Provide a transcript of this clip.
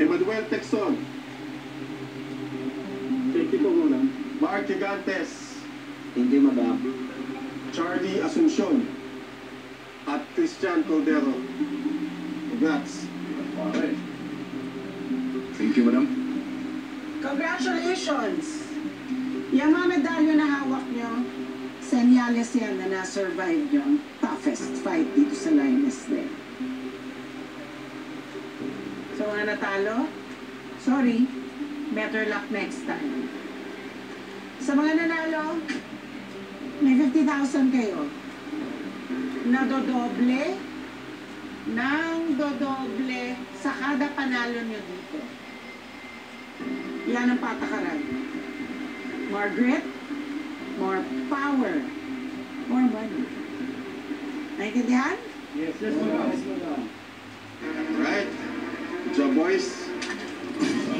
Emmanuel Texon, Thank you po muna. Mark Gigantes, Thank you, madam. Charlie Asuncion, at Christian Cordero. Congrats. Thank you, madam. Congratulations! Yung mga medalyo na hawak nyo, senyales yan na na-survive yung natalo, sorry, better luck next time. Sa mga nanalo, may 50,000 kayo. Nadodoble ng dodoble sa kada panalo nyo dito. Yan ang patakaran. More grit, more power, more money. Naintindihan? Yes, yes. Yes, madam.